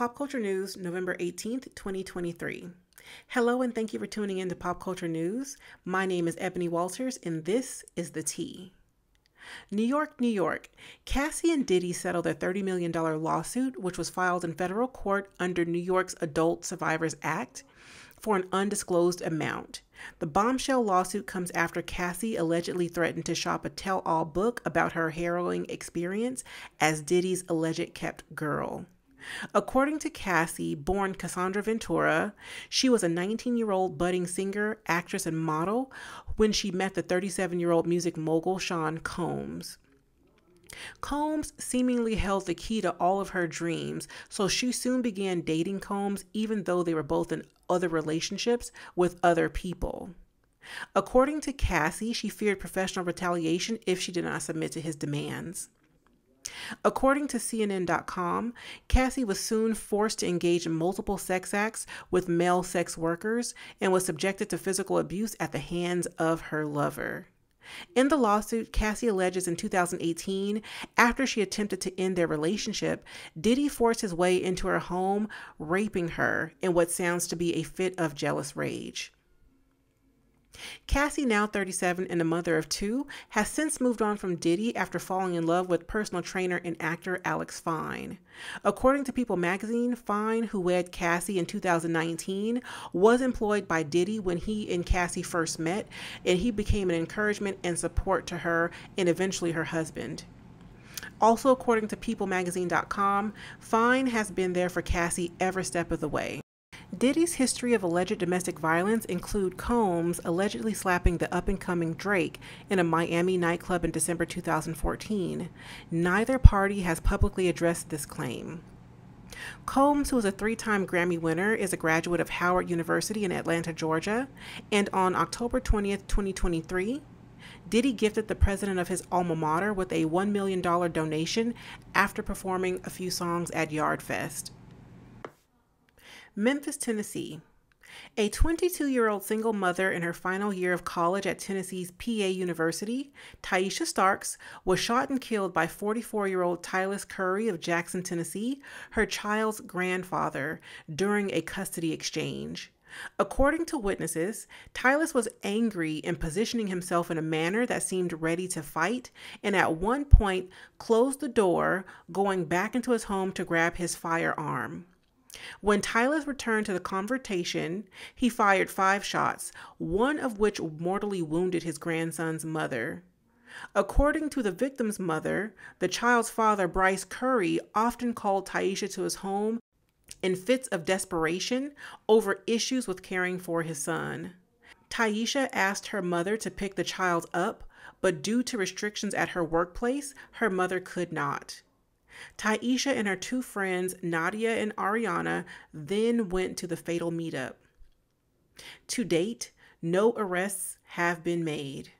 Pop Culture News, November 18th, 2023. Hello, and thank you for tuning in to Pop Culture News. My name is Ebonee Walters, and this is The Tea. New York, New York. Cassie and Diddy settled their $30 million lawsuit, which was filed in federal court under New York's Adult Survivors Act, for an undisclosed amount. The bombshell lawsuit comes after Cassie allegedly threatened to shop a tell all book about her harrowing experience as Diddy's alleged kept girl. According to Cassie, born Casandra Ventura, she was a 19 year old budding singer, actress, and model when she met the 37 year old music mogul Sean Combs. Combs seemingly held the key to all of her dreams, so she soon began dating Combs, even though they were both in other relationships with other people. According to Cassie, she feared professional retaliation if she did not submit to his demands. According to CNN.com, Cassie was soon forced to engage in multiple sex acts with male sex workers and was subjected to physical abuse at the hands of her lover. In the lawsuit, Cassie alleges in 2018, after she attempted to end their relationship, Diddy forced his way into her home, raping her in what sounds to be a fit of jealous rage. Cassie, now 37 and a mother of two, has since moved on from Diddy after falling in love with personal trainer and actor Alex Fine. According to People magazine, Fine, who wed Cassie in 2019, was employed by Diddy when he and Cassie first met, and he became an encouragement and support to her and eventually her husband. Also, according to PeopleMagazine.com, Fine has been there for Cassie every step of the way. Diddy's history of alleged domestic violence include Combs allegedly slapping the up-and-coming Drake in a Miami nightclub in December 2014. Neither party has publicly addressed this claim. Combs, who is a three time Grammy winner, is a graduate of Howard University in Atlanta, Georgia, and on October 20th, 2023, Diddy gifted the president of his alma mater with a $1 million donation after performing a few songs at Yardfest. Memphis, Tennessee. A 22 year old single mother in her final year of college at Tennessee's PA University, Tyeasha Starks, was shot and killed by 44 year old Tylus Currie of Jackson, Tennessee, her child's grandfather, during a custody exchange. According to witnesses, Tylus was angry and positioning himself in a manner that seemed ready to fight, and at one point closed the door, going back into his home to grab his firearm. When Tylus returned to the confrontation, he fired five shots, one of which mortally wounded his grandson's mother. According to the victim's mother, the child's father, Bryce Currie, often called Tyeasha to his home in fits of desperation over issues with caring for his son. Tyeasha asked her mother to pick the child up, but due to restrictions at her workplace, her mother could not. Tyeasha and her two friends, Nadia and Ariana, then went to the fatal meetup. To date, no arrests have been made.